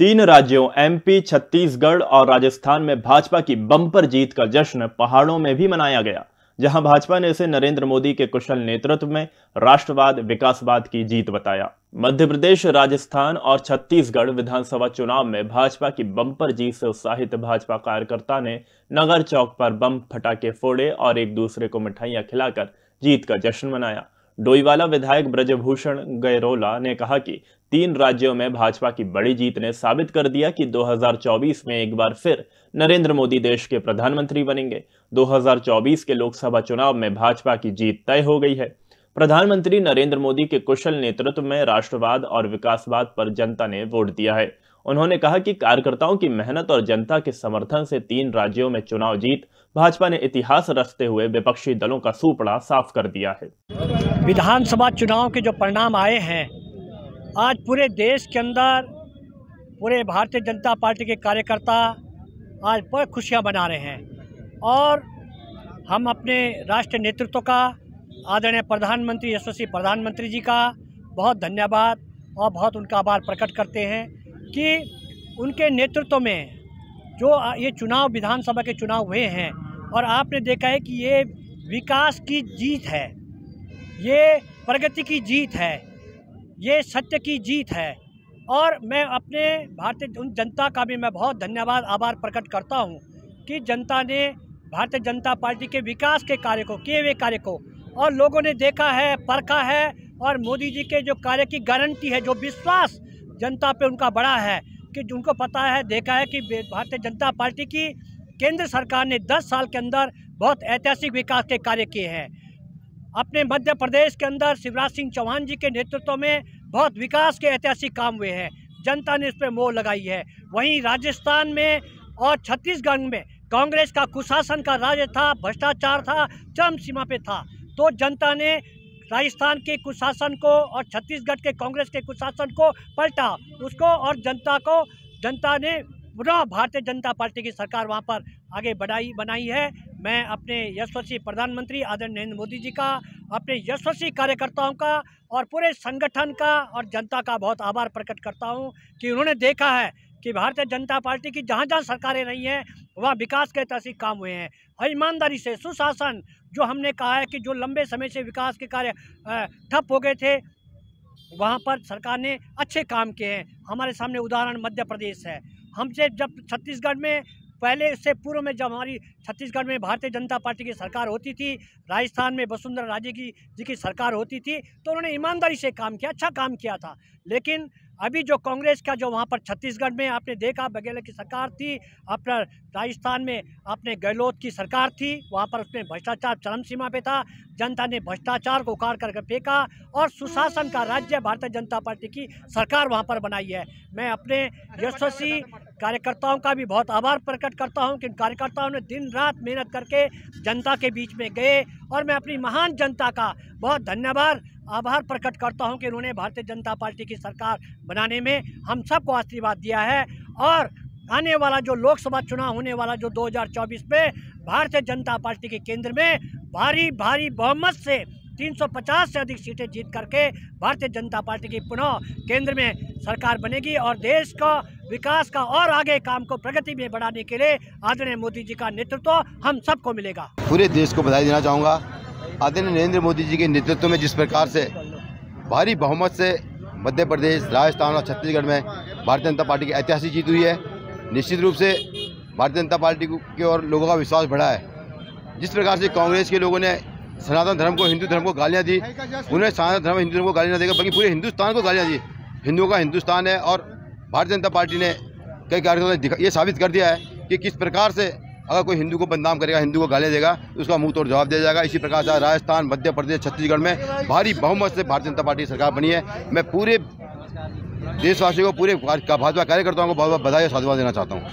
तीन राज्यों एमपी छत्तीसगढ़ और राजस्थान में भाजपा की बम्पर जीत का जश्न पहाड़ों में भी मनाया गया, जहाँ भाजपा ने इसे नरेंद्र मोदी के कुशल नेतृत्व में राष्ट्रवाद, विकासवाद की जीत बताया। मध्य प्रदेश राजस्थान और छत्तीसगढ़ विधानसभा चुनाव में भाजपा की बम्पर जीत से उत्साहित भाजपा कार्यकर्ता ने नगर चौक पर बम फटाके फोड़े और एक दूसरे को मिठाइयाँ खिलाकर जीत का जश्न मनाया। डोईवाला विधायक ब्रजभूषण गैरोला ने कहा कि तीन राज्यों में भाजपा की बड़ी जीत ने साबित कर दिया कि 2024 में एक बार फिर नरेंद्र मोदी देश के प्रधानमंत्री बनेंगे। 2024 के लोकसभा चुनाव में भाजपा की जीत तय हो गई है। प्रधानमंत्री नरेंद्र मोदी के कुशल नेतृत्व में राष्ट्रवाद और विकासवाद पर जनता ने वोट दिया है। उन्होंने कहा कि कार्यकर्ताओं की मेहनत और जनता के समर्थन से तीन राज्यों में चुनाव जीत, भाजपा ने इतिहास रचते हुए विपक्षी दलों का सूपड़ा साफ़ कर दिया है। विधानसभा चुनाव के जो परिणाम आए हैं, आज पूरे देश के अंदर पूरे भारतीय जनता पार्टी के कार्यकर्ता आज बहुत खुशियाँ मना रहे हैं और हम अपने राष्ट्रीय नेतृत्व का, आदरणीय प्रधानमंत्री, यशस्वी प्रधानमंत्री जी का बहुत धन्यवाद और बहुत उनका आभार प्रकट करते हैं। कि उनके नेतृत्व में जो ये चुनाव, विधानसभा के चुनाव हुए हैं, और आपने देखा है कि ये विकास की जीत है। ये प्रगति की जीत है। ये सत्य की जीत है। और मैं अपने भारतीय उन जनता का भी मैं बहुत धन्यवाद, आभार प्रकट करता हूँ कि जनता ने भारतीय जनता पार्टी के विकास के कार्य को, किए हुए कार्य को, और लोगों ने देखा है, परखा है, और मोदी जी के जो कार्य की गारंटी है, जो विश्वास जनता पे उनका बड़ा है कि उनको पता है, देखा है कि भारतीय जनता पार्टी की केंद्र सरकार ने 10 साल के अंदर बहुत ऐतिहासिक विकास के कार्य किए हैं। अपने मध्य प्रदेश के अंदर शिवराज सिंह चौहान जी के नेतृत्व में बहुत विकास के ऐतिहासिक काम हुए हैं। जनता ने इस पर मोह लगाई है। वहीं राजस्थान में और छत्तीसगढ़ में कांग्रेस का कुशासन का राज्य था, भ्रष्टाचार था, चरम सीमा पे था। तो जनता ने राजस्थान के कुशासन को और छत्तीसगढ़ के कांग्रेस के कुशासन को पलटा। उसको और जनता को, जनता ने पुनः भारतीय जनता पार्टी की सरकार वहाँ पर आगे बढ़ाई, बनाई है। मैं अपने यशस्वी प्रधानमंत्री आदरणीय नरेंद्र मोदी जी का, अपने यशस्वी कार्यकर्ताओं का और पूरे संगठन का और जनता का बहुत आभार प्रकट करता हूँ कि उन्होंने देखा है कि भारतीय जनता पार्टी की जहाँ जहाँ सरकारें रही हैं, वहाँ विकास के ऐतिहासिक काम हुए हैं। और ईमानदारी से सुशासन, जो हमने कहा है कि जो लंबे समय से विकास के कार्य ठप हो गए थे, वहाँ पर सरकार ने अच्छे काम किए हैं। हमारे सामने उदाहरण मध्य प्रदेश है। हमसे जब छत्तीसगढ़ में, पहले इससे पूर्व में जब हमारी छत्तीसगढ़ में भारतीय जनता पार्टी की सरकार होती थी, राजस्थान में वसुंधरा राजे की, जी की सरकार होती थी तो उन्होंने ईमानदारी से काम किया अच्छा काम किया था। लेकिन अभी जो कांग्रेस का जो वहाँ पर छत्तीसगढ़ में आपने देखा बघेल की सरकार थी अपना राजस्थान में अपने गहलोत की सरकार थी वहाँ पर उसमें भ्रष्टाचार चरम सीमा पे था जनता ने भ्रष्टाचार को उखाड़ करके फेंका और सुशासन का राज्य भारतीय जनता पार्टी की सरकार वहाँ पर बनाई है। मैं अपने यशस्वी कार्यकर्ताओं का भी बहुत आभार प्रकट करता हूँ कि कार्यकर्ताओं ने दिन रात मेहनत करके जनता के बीच में गए और मैं अपनी महान जनता का बहुत धन्यवाद, आभार प्रकट करता हूँ कि उन्होंने भारतीय जनता पार्टी की सरकार बनाने में हम सबको आशीर्वाद दिया है और आने वाला जो लोकसभा चुनाव होने वाला जो 2024 में भारतीय जनता पार्टी के केंद्र में भारी भारी बहुमत से 350 से अधिक सीटें जीत करके भारतीय जनता पार्टी की पुनः केंद्र में सरकार बनेगी और देश का विकास का और आगे काम को प्रगति में बढ़ाने के लिए आदरणीय मोदी जी का नेतृत्व हम सबको मिलेगा। पूरे देश को बधाई देना चाहूँगा। आदरणीय नरेंद्र मोदी जी के नेतृत्व में जिस प्रकार से भारी बहुमत से मध्य प्रदेश, राजस्थान और छत्तीसगढ़ में भारतीय जनता पार्टी की ऐतिहासिक जीत हुई है, निश्चित रूप से भारतीय जनता पार्टी के और लोगों का विश्वास बढ़ा है। जिस प्रकार से कांग्रेस के लोगों ने सनातन धर्म को, हिंदू धर्म को गालियाँ दी उन्हें सनातन धर्म हिंदू धर्म को गालियाँ देगा बल्कि पूरे हिंदुस्तान को गालियाँ दी। हिंदुओं का हिंदुस्तान है और भारतीय जनता पार्टी ने कई कार्यक्रमों ने ये साबित कर दिया है कि किस प्रकार से अगर कोई हिंदू को बदनाम करेगा, हिंदू को गाले देगा तो उसका मुँह तोड़ जवाब दिया जाएगा। इसी प्रकार से राजस्थान, मध्य प्रदेश, छत्तीसगढ़ में भारी बहुमत से भारतीय जनता पार्टी सरकार बनी है। मैं पूरे देशवासियों को, पूरे भाजपा कार्यकर्ताओं को बहुत बहुत बधाई और साधुवाद देना चाहता हूँ।